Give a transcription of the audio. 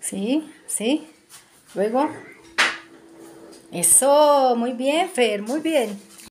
Sí, sí. Luego. Eso, muy bien, Fer, muy bien.